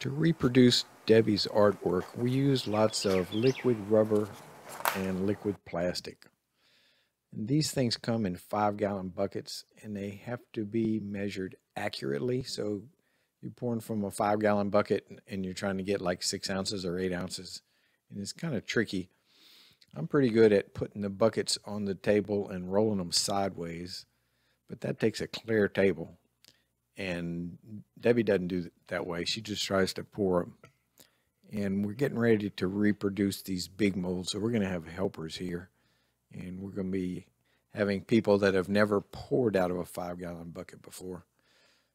To reproduce Debbie's artwork, we used lots of liquid rubber and liquid plastic. And these things come in five gallon buckets and they have to be measured accurately. So you're pouring from a five gallon bucket and you're trying to get like six ounces or eight ounces. And it's kind of tricky. I'm pretty good at putting the buckets on the table and rolling them sideways, but that takes a clear table. And Debbie doesn't do it that way. She just tries to pour them. And we're getting ready to reproduce these big molds. So we're going to have helpers here. And we're going to be having people that have never poured out of a five gallon bucket before.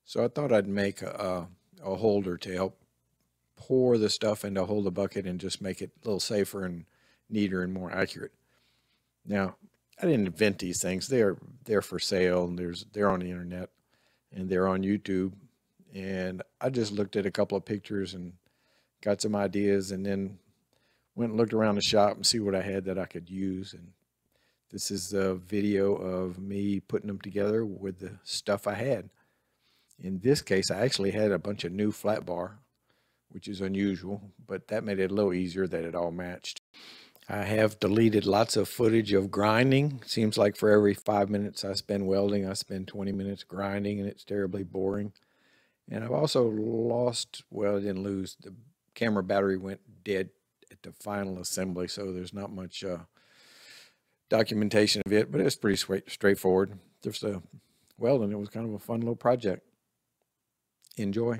So I thought I'd make a, a holder to help pour the stuff into hold the bucket and just make it a little safer and neater and more accurate. Now, I didn't invent these things. They're they're for sale and there's they're on the internet and they're on YouTube. And I just looked at a couple of pictures and got some ideas and then went and looked around the shop and see what I had that I could use. And this is a video of me putting them together with the stuff I had. In this case, I actually had a bunch of new flat bar, which is unusual, but that made it a little easier that it all matched. I have deleted lots of footage of grinding. Seems like for every five minutes I spend welding, I spend 20 minutes grinding, and it's terribly boring. And I've also lost, well, I didn't lose, the camera battery went dead at the final assembly, so there's not much uh, documentation of it, but it's pretty straight, straightforward. Just a welding, it was kind of a fun little project. Enjoy.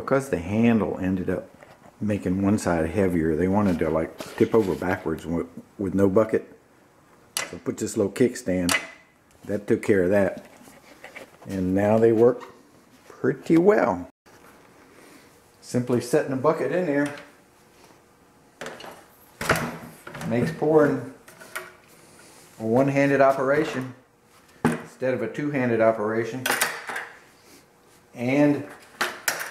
Because the handle ended up making one side heavier. They wanted to like tip over backwards with, with no bucket. So put this little kickstand. That took care of that. And now they work pretty well. Simply setting a bucket in there makes pouring a one-handed operation instead of a two-handed operation. And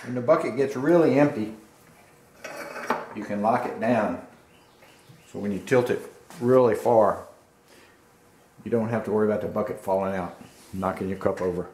when the bucket gets really empty, you can lock it down. So when you tilt it really far, you don't have to worry about the bucket falling out, knocking your cup over.